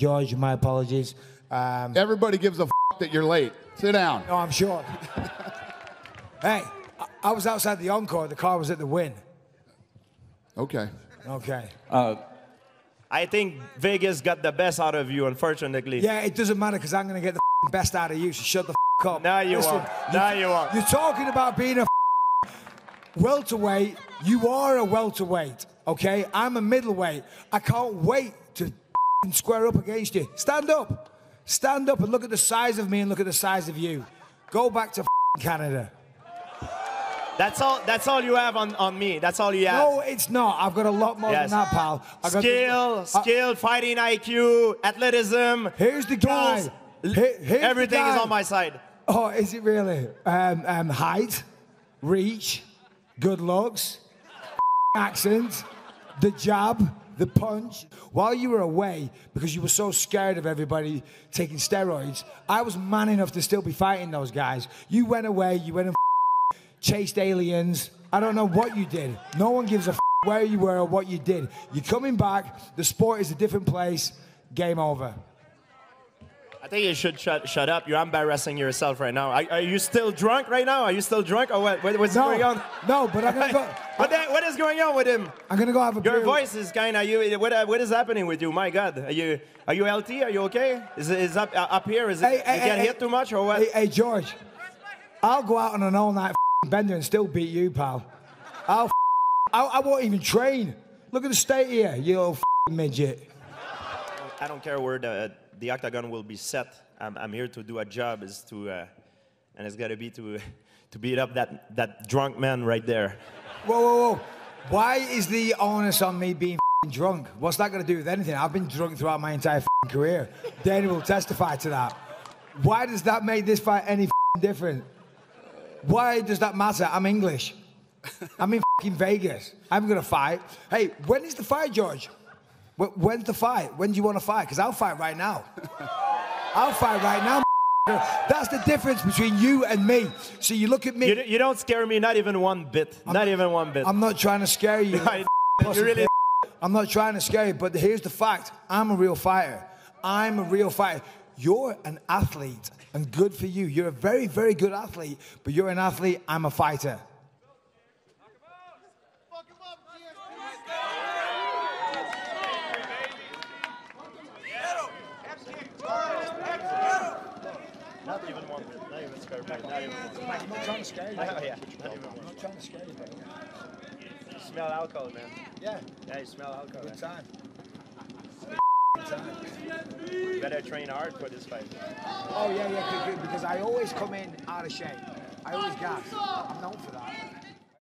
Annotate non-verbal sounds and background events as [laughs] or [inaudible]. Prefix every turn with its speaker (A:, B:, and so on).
A: George, my apologies. Um,
B: Everybody gives a f- that you're late. Sit down.
A: no, I'm sure. [laughs] hey, I, I was outside the Encore. The car was at the Wynn.
B: Okay.
A: Okay.
C: I think Vegas got the best out of you, unfortunately.
A: Yeah, it doesn't matter because I'm going to get the f***ing best out of you, so shut the f- up.
C: No, you
A: Listen,
C: won't. No, you won't.
A: You're talking about being a f- welterweight. You are a welterweight, okay? I'm a middleweight. I can't wait to f***ing square up against you. Stand up. Stand up and look at the size of me and look at the size of you. Go back to f***ing Canada.
C: That's all. That's all you have on, on me. That's all you have.
A: No, it's not. I've got a lot more
C: Yes.
A: than that, pal. I got
C: skill,
A: Uh,
C: skill, fighting IQ, athleticism.
A: Here's the guy.
C: tools.
A: Here- here's the
C: Everything is on my side.
A: Oh, is it really? Um, um, height, reach, good looks, accent, the jab, the punch. While you were away, because you were so scared of everybody taking steroids, I was man enough to still be fighting those guys. You went away, you went and chased aliens. I don't know what you did. No one gives a where you were or what you did. You're coming back. The sport is a different place. Game over.
C: Think you should shut, shut up. You're embarrassing yourself right now. Are, are you still drunk right now? Are you still drunk or what? what what's
A: No,
C: going on?
A: no, but I'm gonna go. [laughs]
C: What, what is going on with him?
A: I'm gonna go have a
C: Your
A: beer.
C: voice is kind of you. What, uh, what is happening with you? My God, are you are you healthy? Are you okay? Is it is up uh, up here? Is it
A: Hey,
C: you
A: hey,
C: get
A: hey,
C: hit too much or what?
A: Hey, hey, George, I'll go out on an all-night bender and still beat you, pal. I'll, I, I won't even train. Look at the state here, you old midget.
C: I don't care where the the octagon will be set. I'm, I'm here to do a job. Is to uh, and it's got to be to [laughs] to beat up that that drunk man right there.
A: Whoa, whoa, whoa. Why is the onus on me being drunk? What's that got to do with anything? I've been drunk throughout my entire career. Danny will testify to that. Why does that make this fight any different? Why does that matter? I'm English. I'm in Vegas. I'm going to fight. Hey, when is the fight, George? Wh- When's the fight? When do you want to fight? Because I'll fight right now. [laughs] I'll fight right now. [laughs] That's the difference between you and me. So you look at me.
C: You, you don't scare me, not even one bit. not even one bit.
A: I'm not trying to scare you. [laughs]
C: You really.
A: I'm not trying to scare you, but here's the fact. I'm a real fighter. I'm a real fighter. You're an athlete, and good for you. You're a very, very good athlete, but you're an athlete. I'm a fighter.
C: Not even one bit. Not even scare me. Not even one.
A: I'm not trying to scare you.
C: Oh, yeah.
A: I'm not trying to scare you.
C: You smell alcohol, man.
A: Yeah,
C: Yeah, you smell alcohol.
A: good
C: Man.
A: time.
C: You better train hard for this fight.
A: Oh, yeah, yeah, good, good, because I always come in out of shape. I always gas. I'm known for that.